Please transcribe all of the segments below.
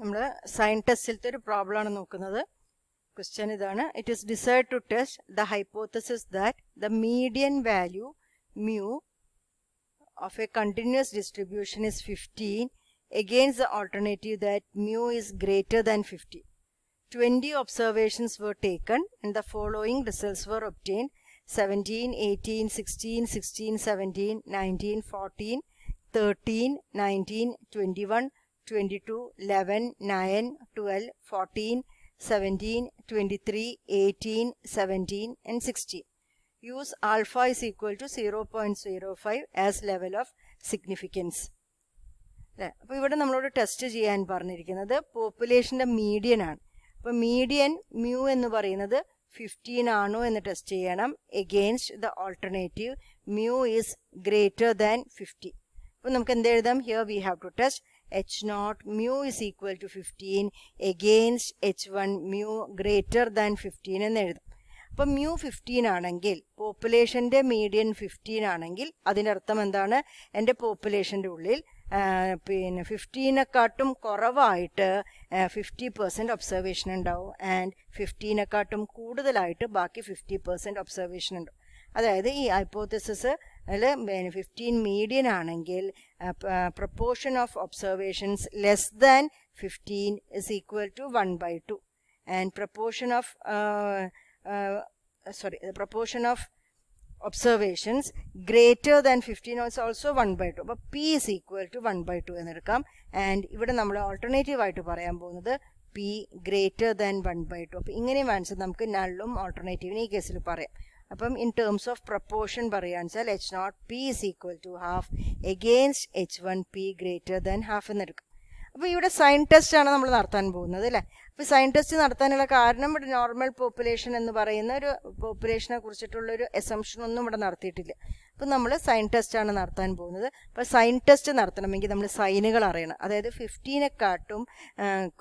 നമ്മൾ സൈൻ ടെസ്റ്റിലത്തെ ഒരു പ്രോബ്ലം ആണ് നോക്കുന്നത് ക്വസ്റ്റ്യൻ ഇതാണ് it is decide to test the hypothesis that the median value mu of a continuous distribution is 15 against the alternative that mu is greater than 50. 20 observations were taken and the following results were obtained 17, 18, 16, 16, 17, 19, 14, 13, 19, 21, 22, 11, 9, 12, 14, 17, 23, 18, 17 and 16. use alpha is equal to 0.05 as level of significance. അപ്പോൾ ഇവിടെ നമ്മളോട് test ചെയ്യാൻ പറഞ്ഞിരിക്കുന്നത് പോപ്പുലേഷന്റെ median ആണ്. അപ്പോൾ median mu എന്ന് പറയുന്നത് fifteen ആണോ എന്ന് ടെസ്റ്റ് ചെയ്യണം. Against the alternative mu is greater than fifty അപ്പോൾ നമുക്ക് എന്ത് എഴുതാം? Here we have to test not mu is equal to fifteen against H one mu greater than fifteen എന്ന് എഴുതാം. അപ്പം മ്യൂ ഫിഫ്റ്റീൻ ആണെങ്കിൽ പോപ്പുലേഷന്റെ മീഡിയൻ ഫിഫ്റ്റീൻ ആണെങ്കിൽ അതിന്റെ അർത്ഥം എന്താണ്? എന്റെ പോപ്പുലേഷന്റെ ഉള്ളിൽ പിന്നെ ഫിഫ്റ്റീനെക്കാട്ടും കുറവായിട്ട് ഫിഫ്റ്റി പെർസെന്റ് ഒബ്സർവേഷൻ ഉണ്ടാവും. ആൻഡ് ഫിഫ്റ്റീനെക്കാട്ടും കൂടുതലായിട്ട് ബാക്കി ഫിഫ്റ്റി പെർസെന്റ് ഒബ്സർവേഷൻ ഉണ്ടാവും. അതായത് ഈ ഹൈപ്പോത്തസിസ് അതിൽ ഫിഫ്റ്റീൻ മീഡിയൻ ആണെങ്കിൽ proportion of observations less than fifteen is equal to one by two and proportion of sorry proportion of observations greater than fifteen als also one by two അപ്പോൾ P is equal to one by two എന്നെടുക്കാം and ഇവിടെ നമ്മൾ alternative ആയിട്ട് പറയാൻ പോകുന്നത് P greater than one by two അപ്പോൾ ഇങ്ങനെയും answer നമുക്ക് നല്ലും ഓൾട്ടർനേറ്റീവിന് ഈ കേസിൽ പറയാം. അപ്പം ഇൻ ടേംസ് ഓഫ് പ്രപ്പോർഷൻ പറയുകയെന്ന് വെച്ചാൽ H not P is equal to half against H one P greater than half എന്നെടുക്കും അപ്പോൾ ഇവിടെ സൈൻ ടെസ്റ്റ് ആണ് നമ്മൾ നടത്താൻ പോകുന്നത് അല്ലേ? അപ്പോൾ സൈൻ ടെസ്റ്റ് നടത്താനുള്ള കാരണം ഇവിടെ നോർമൽ പോപ്പുലേഷൻ എന്ന് പറയുന്ന ഒരു പോപ്പുലേഷനെ കുറിച്ചിട്ടുള്ള ഒരു എസംഷൻ ഒന്നും ഇവിടെ നടത്തിയിട്ടില്ല. അപ്പോൾ നമ്മൾ സൈൻ ടെസ്റ്റ് ആണ് നടത്താൻ പോകുന്നത്. അപ്പോൾ സൈൻ ടെസ്റ്റ് നടത്തണമെങ്കിൽ നമ്മൾ സൈനുകൾ അറിയണം. അതായത് ഫിഫ്റ്റീനെക്കാട്ടും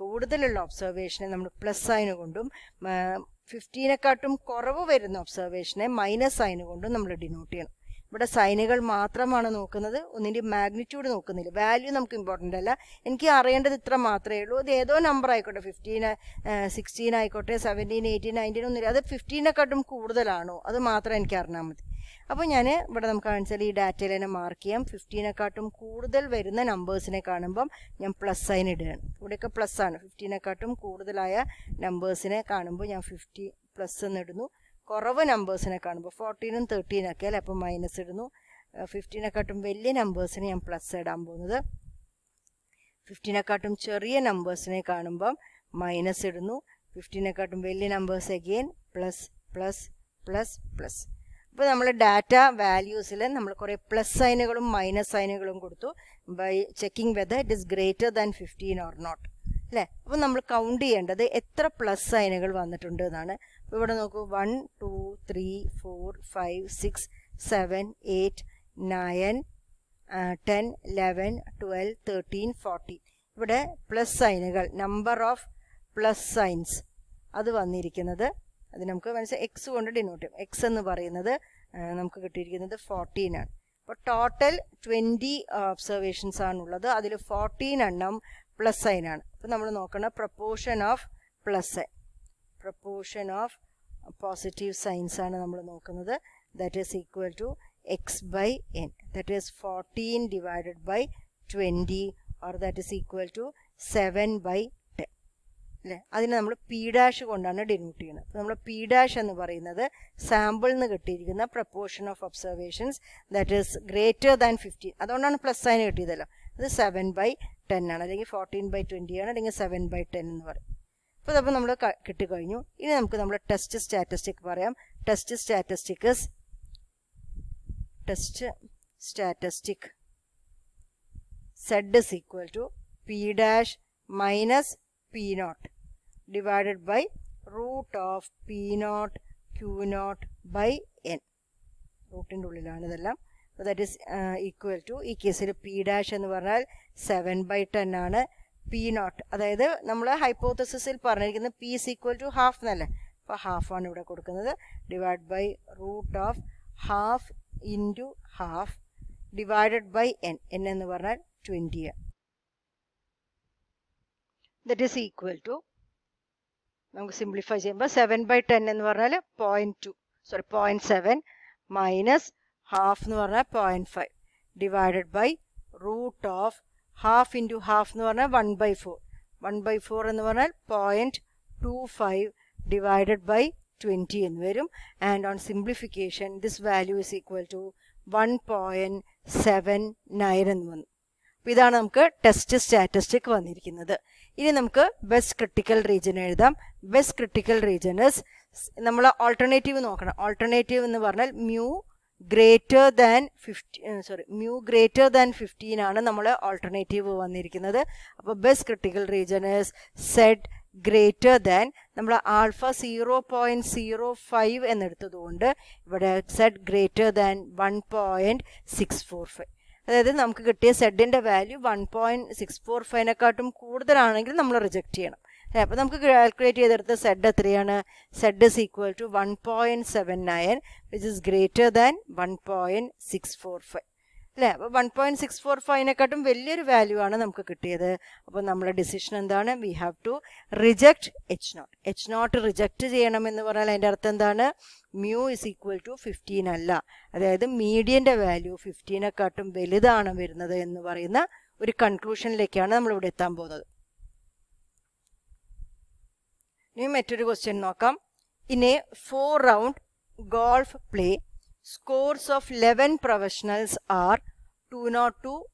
കൂടുതലുള്ള ഒബ്സർവേഷനെ നമ്മൾ പ്ലസ് സൈന് കൊണ്ടും ഫിഫ്റ്റീനെക്കാട്ടും കുറവ് വരുന്ന ഒബ്സർവേഷനെ മൈനസ് സൈന് കൊണ്ട് നമ്മൾ ഡിനോട്ട് ചെയ്യണം. ഇവിടെ സൈനുകൾ മാത്രമാണ് നോക്കുന്നത്. ഒന്നിന്റെ മാഗ്നിറ്റ്യൂഡ് നോക്കുന്നില്ല. വാല്യൂ നമുക്ക് ഇമ്പോർട്ടന്റ് അല്ല. എനിക്ക് അറിയേണ്ടത് ഇത്ര മാത്രമേ ഉള്ളൂ. അത് ഏതോ നമ്പർ ആയിക്കോട്ടെ. ഫിഫ്റ്റീൻ സിക്സ്റ്റീൻ ആയിക്കോട്ടെ. സെവന്റീൻ എയ്റ്റീൻ നയന്റീൻ ഒന്നുമില്ല. അത് ഫിഫ്റ്റീനെക്കാട്ടും കൂടുതലാണോ? അത് മാത്രം എനിക്ക് അറിഞ്ഞാൽ മതി. അപ്പോൾ ഞാൻ ഇവിടെ നമുക്ക് കാണിച്ചാൽ ഈ ഡാറ്റയിൽ തന്നെ മാർക്ക് ചെയ്യാം. ഫിഫ്റ്റീനെക്കാട്ടും കൂടുതൽ വരുന്ന നമ്പേഴ്സിനെ കാണുമ്പം ഞാൻ പ്ലസ് സൈൻ ഇടുകയാണ്. ഇവിടെയൊക്കെ പ്ലസ് ആണ്. ഫിഫ്റ്റീനെക്കാട്ടും കൂടുതലായ നമ്പേഴ്സിനെ കാണുമ്പോൾ ഞാൻ ഫിഫ്റ്റി പ്ലസ് എന്ന് ഇടുന്നു. കുറവ് നമ്പേഴ്സിനെ കാണുമ്പോൾ ഫോർട്ടീനും തേർട്ടീനൊക്കെ അല്ലേ? അപ്പോൾ മൈനസ് ഇടുന്നു. ഫിഫ്റ്റീനെക്കാട്ടും വലിയ നമ്പേഴ്സിനെ ഞാൻ പ്ലസ് ഇടാൻ പോകുന്നത്. ഫിഫ്റ്റീനെക്കാട്ടും ചെറിയ നമ്പേഴ്സിനെ കാണുമ്പം മൈനസ് ഇടുന്നു. ഫിഫ്റ്റീനെക്കാട്ടും വലിയ numbers again plus plus plus plus അപ്പോൾ നമ്മൾ ഡാറ്റ വാല്യൂസിൽ നമ്മൾ കുറേ പ്ലസ് സൈനുകളും മൈനസ് സൈനുകളും കൊടുത്തു. By checking whether it is greater than fifteen or not അല്ലേ? അപ്പോൾ നമ്മൾ കൗണ്ട് ചെയ്യേണ്ടത് എത്ര പ്ലസ് സൈനുകൾ വന്നിട്ടുണ്ട് എന്നാണ്. അപ്പോൾ ഇവിടെ നോക്കൂ. One two three four five six seven eight nine ten eleven twelve thirteen fourteen ഇവിടെ പ്ലസ് സൈനുകൾ നമ്പർ ഓഫ് പ്ലസ് സൈൻസ് അത് വന്നിരിക്കുന്നത് അത് നമുക്ക് മനസ്സിലായി എക്സ് കൊണ്ട് ഡിനോട്ട് ചെയ്യും. എക്സ് എന്ന് പറയുന്നത് നമുക്ക് കിട്ടിയിരിക്കുന്നത് ഫോർട്ടീൻ ആണ്. അപ്പോൾ ടോട്ടൽ ട്വന്റി ഒബ്സർവേഷൻസ് ആണുള്ളത്. അതിൽ ഫോർട്ടീൻ എണ്ണം പ്ലസ് സൈൻ ആണ്. അപ്പോൾ നമ്മൾ നോക്കണ proportion of plus sign proportion of positive signs ആണ് നമ്മൾ നോക്കുന്നത്. That is equal to X by N that is fourteen divided by twenty or that is equal to seven by അല്ലേ അതിനെ നമ്മൾ പി ഡാഷ് കൊണ്ടാണ് ഡിനോട്ട് ചെയ്യുന്നത്. അപ്പോൾ നമ്മൾ പി ഡാഷ് എന്ന് പറയുന്നത് സാമ്പിളിൽ നിന്ന് കിട്ടിയിരിക്കുന്ന proportion of observations that is greater than fifteen അതുകൊണ്ടാണ് പ്ലസ് സൈൻ കിട്ടിയതല്ലോ. അത് സെവൻ ബൈ ടെൻ ആണ്. അല്ലെങ്കിൽ ഫോർട്ടീൻ ബൈ ട്വന്റി ആണ്. അല്ലെങ്കിൽ സെവൻ ബൈ ടെൻ എന്ന് പറയും. അപ്പോൾ അതപ്പോൾ നമ്മൾ കിട്ടിക്കഴിഞ്ഞു. ഇനി നമുക്ക് നമ്മൾ ടെസ്റ്റ് സ്റ്റാറ്റിസ്റ്റിക് പറയാം. Test statistic test statistic zed is equal to P dash minus P not divided by root of P not Q not by N റൂട്ടിന്റെ ഉള്ളിലാണ് ഇതെല്ലാം. അപ്പോൾ ദാറ്റ് ഈസ് ഈക്വൽ ടു ഈ കേസിൽ പി ഡാഷ് എന്ന് പറഞ്ഞാൽ seven by ten ആണ് P not അതായത് നമ്മൾ ഹൈപ്പോത്തസിസിൽ പറഞ്ഞിരിക്കുന്നത് P is equal to half എന്നല്ലേ? അപ്പോൾ ഹാഫാണ് ഇവിടെ കൊടുക്കുന്നത്. Divide by root of half into half divided by N N എന്ന് പറഞ്ഞാൽ twenty that is equal to നമുക്ക് സിംപ്ലിഫൈ ചെയ്യുമ്പോൾ സെവൻ ബൈ ടെൻ എന്ന് പറഞ്ഞാൽ point two sorry point seven minus half എന്ന് പറഞ്ഞാൽ point five divided by root of half into half എന്ന് പറഞ്ഞാൽ one by four one by four എന്ന് പറഞ്ഞാൽ point two five divided by twenty എന്ന് വരും. And on simplification this value is equal to one point seven nine എന്ന് വന്നു. അപ്പോൾ ഇതാണ് നമുക്ക് ടെസ്റ്റ് സ്റ്റാറ്റിസ്റ്റിക് വന്നിരിക്കുന്നത്. ഇനി നമുക്ക് ബെസ്റ്റ് ക്രിട്ടിക്കൽ റീജിയൻ എഴുതാം. ബെസ്റ്റ് ക്രിട്ടിക്കൽ റീജിയൻ ഇസ് നമ്മൾ ഓൾട്ടർനേറ്റീവ് നോക്കണം. ഓൾട്ടർനേറ്റീവ് എന്ന് പറഞ്ഞാൽ mu greater than fifty sorry mu greater than fifteen ആണ് നമ്മൾ ഓൾട്ടർനേറ്റീവ് വന്നിരിക്കുന്നത്. അപ്പോൾ best critical region is zed greater than നമ്മൾ alpha zero point zero five എന്നെടുത്തതുകൊണ്ട് ഇവിടെ zed greater than one point six four five അതായത് നമുക്ക് കിട്ടിയ സെഡിന്റെ value one point six four ഫൈവിനെക്കാട്ടും കൂടുതലാണെങ്കിൽ നമ്മൾ റിജക്റ്റ് ചെയ്യണം. അല്ലേ? അപ്പോൾ നമുക്ക് കാൽക്കുലേറ്റ് ചെയ്തെടുത്ത സെഡ് എത്രയാണ്? Zed is equal to one point seven nine which is greater than one point six four five അല്ലേ? വൺ പോയിന്റ് സിക്സ് ഫോർ ഫൈവിനെക്കാട്ടും വലിയൊരു വാല്യൂ ആണ് നമുക്ക് കിട്ടിയത്. അപ്പോൾ നമ്മുടെ ഡിസിഷൻ എന്താണ്? We have to reject H not H not reject ചെയ്യണം എന്ന് പറഞ്ഞാൽ അതിന്റെ അർത്ഥം എന്താണ്? Mu is equal to fifteen അല്ല. അതായത് മീഡിയന്റെ വാല്യൂ ഫിഫ്റ്റീനെക്കാട്ടും വലുതാണ് വരുന്നത് എന്ന് പറയുന്ന ഒരു കൺക്ലൂഷനിലേക്കാണ് നമ്മളിവിടെ എത്താൻ പോകുന്നത്. ഇനി മറ്റൊരു ക്വസ്റ്റ്യൻ നോക്കാം. In a four round golf play scores of 11 professionals are 202,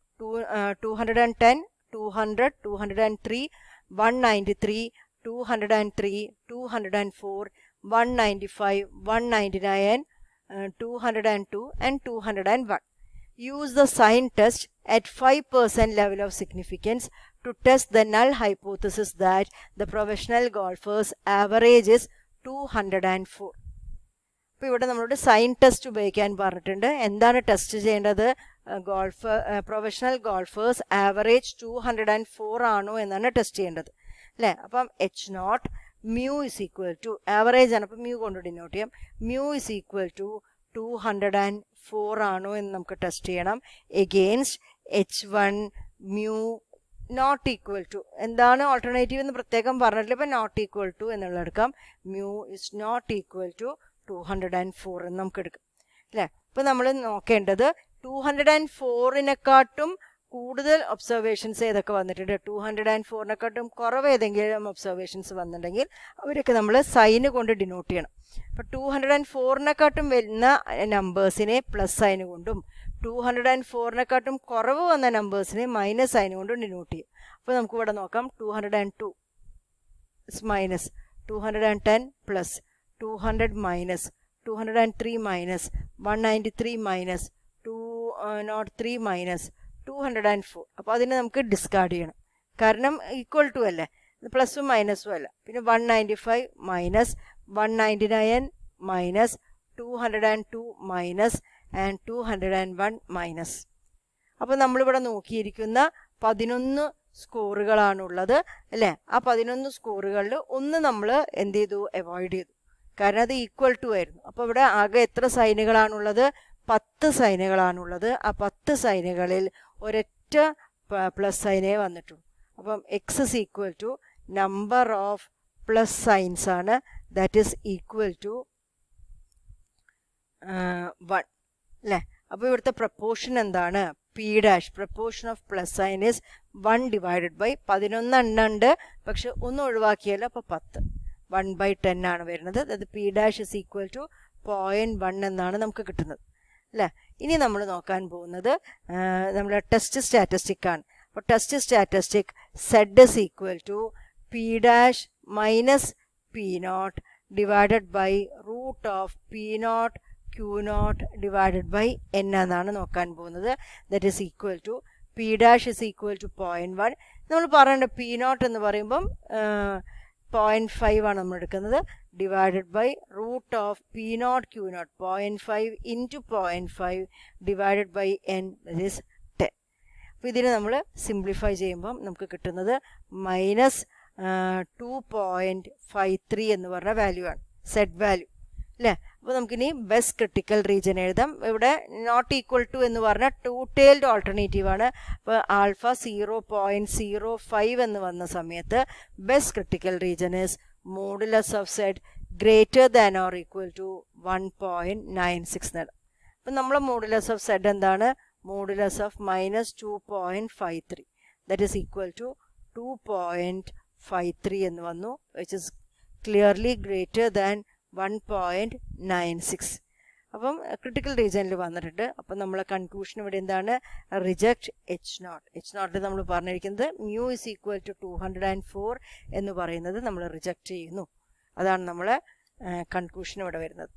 210, 200, 203, 193, 203, 204, 195, 199, uh, 202 and 201. Use the sign test at 5% level of significance to test the null hypothesis that the professional golfer's average is 204. അപ്പോൾ ഇവിടെ നമ്മളോട് sign test ഉപയോഗിക്കാൻ പറഞ്ഞിട്ടുണ്ട് എന്താണ് test ചെയ്യേണ്ടത് golf professional golfers average two hundred and four ആണോ എന്നാണ് test ചെയ്യേണ്ടത്. അല്ലേ? അപ്പം H not mu is equal to average ആണ്. അപ്പം മ്യൂ കൊണ്ട് ഡിനോട്ട് ചെയ്യാം. Mu is equal to two hundred and four ആണോ എന്ന് നമുക്ക് ടെസ്റ്റ് ചെയ്യണം. Against H one mu not equal to എന്താണ് ഓൾട്ടർനേറ്റീവ് എന്ന് പ്രത്യേകം പറഞ്ഞിട്ടില്ല. ഇപ്പം നോട്ട് ഈക്വൽ ടു എന്നുള്ള എടുക്കാം. Mu is not equal to two hundred and four എന്ന് നമുക്ക് എടുക്കാം. അല്ലേ? ഇപ്പം നമ്മൾ നോക്കേണ്ടത് ടു ഹൺഡ്രഡ് ആൻഡ് ഫോറിനെക്കാട്ടും കൂടുതൽ ഒബ്സർവേഷൻസ് ഏതൊക്കെ വന്നിട്ടുണ്ട്? ടു ഹൺഡ്രഡ് ആൻഡ് ഫോറിനെക്കാട്ടും കുറവ് ഏതെങ്കിലും ഒബ്സർവേഷൻസ് വന്നിട്ടുണ്ടെങ്കിൽ അവരൊക്കെ നമ്മൾ സൈന് കൊണ്ട് ഡിനോട്ട് ചെയ്യണം. അപ്പോൾ ടു ഹൺഡ്രഡ് ആൻഡ് ഫോറിനെക്കാട്ടും വരുന്ന നമ്പേഴ്സിനെ പ്ലസ് സൈന് കൊണ്ടും ടു ഹൺഡ്രഡ് ആൻഡ് ഫോറിനെക്കാട്ടും കുറവ് വന്ന നമ്പേഴ്സിനെ മൈനസ് സൈന് കൊണ്ടും ഡിനോട്ട് ചെയ്യും. അപ്പോൾ നമുക്ക് ഇവിടെ നോക്കാം. Two hundred and two minus two hundred and ten plus 200 minus 203 minus 193 minus 203 minus 204 അപ്പോൾ അതിനെ നമുക്ക് ഡിസ്കാർഡ് ചെയ്യണം. കാരണം ഈക്വൽ ടു അല്ലേ? പ്ലസും മൈനസും അല്ല. പിന്നെ one ninety five minus one ninety nine minus two hundred and two minus and two hundred and one minus അപ്പോൾ നമ്മളിവിടെ നോക്കിയിരിക്കുന്ന പതിനൊന്ന് സ്കോറുകളാണുള്ളത് അല്ലേ? ആ പതിനൊന്ന് സ്കോറുകളിൽ ഒന്ന് നമ്മൾ എന്ത് ചെയ്തു? അവോയ്ഡ് ചെയ്തു. കാരണം അത് ഈക്വൽ ടു ആയിരുന്നു. അപ്പോൾ ഇവിടെ ആകെ എത്ര സൈനുകളാണുള്ളത് പത്ത് സൈനുകളാണുള്ളത്. ആ പത്ത് സൈനുകളിൽ ഒരൊറ്റ പ്ലസ് സൈനേ വന്നിട്ടുള്ളൂ. അപ്പം X is equal to number of plus signs ആണ്. That is equal to one അല്ലേ അപ്പോൾ ഇവിടുത്തെ പ്രപ്പോർഷൻ എന്താണ്? P dash proportion of plus sign is one divided by പതിനൊന്ന് എണ്ണുണ്ട്. പക്ഷെ ഒന്ന് ഒഴിവാക്കിയാലോ അപ്പോൾ പത്ത്. വൺ ബൈ ടെൻ ആണ് വരുന്നത്. അതായത് P dash is equal to point one എന്നാണ് നമുക്ക് കിട്ടുന്നത്. അല്ലേ ഇനി നമ്മൾ നോക്കാൻ പോകുന്നത് നമ്മുടെ ടെസ്റ്റ് സ്റ്റാറ്റിസ്റ്റിക് ആണ്. അപ്പോൾ test statistic Z is equal to P dash minus P nought divided by root of P nought Q nought divided by N എന്നാണ് നോക്കാൻ പോകുന്നത്. That is equal to P dash is equal to point one നമ്മൾ പറയേണ്ട P not എന്ന് പറയുമ്പം point five ആണ് നമ്മൾ എടുക്കുന്നത്. Divided by root of P nought Q nought point five into point five divided by N this ten അപ്പോൾ ഇതിനെ നമ്മൾ സിംപ്ലിഫൈ ചെയ്യുമ്പം നമുക്ക് കിട്ടുന്നത് minus two point five three എന്ന് പറഞ്ഞ വാല്യൂ ആണ്. സെഡ് വാല്യൂ അല്ലേ? അപ്പോൾ നമുക്കിനി ബെസ് ക്രിട്ടിക്കൽ റീജിയൻ എഴുതാം. ഇവിടെ നോട്ട് ഈക്വൽ ടു എന്ന് പറഞ്ഞാൽ ടു ടെയിൽഡ് ഓൾട്ടർനേറ്റീവ് ആണ്. അപ്പോൾ alpha zero point zero five എന്ന് വന്ന സമയത്ത് best critical region is modulus of Z greater than or equal to one point nine six എന്നാണ് അപ്പം നമ്മളെ മോഡുലസ് ഓഫ് സെഡ് എന്താണ്? Modulus of minus two point five three that is equal to two point five three എന്ന് വന്നു which is clearly greater than one point nine six അപ്പം critical റീജിയനിൽ വന്നിട്ടുണ്ട്. അപ്പം നമ്മളെ കൺക്ലൂഷൻ ഇവിടെ എന്താണ്? റിജക്ട് എച്ച് നോട്ട് എച്ച് നോട്ടിൽ നമ്മൾ പറഞ്ഞിരിക്കുന്നത് mu is equal to two hundred and four എന്ന് പറയുന്നത് നമ്മൾ റിജക്റ്റ് ചെയ്യുന്നു. അതാണ് നമ്മൾ കൺക്ലൂഷൻ ഇവിടെ വരുന്നത്.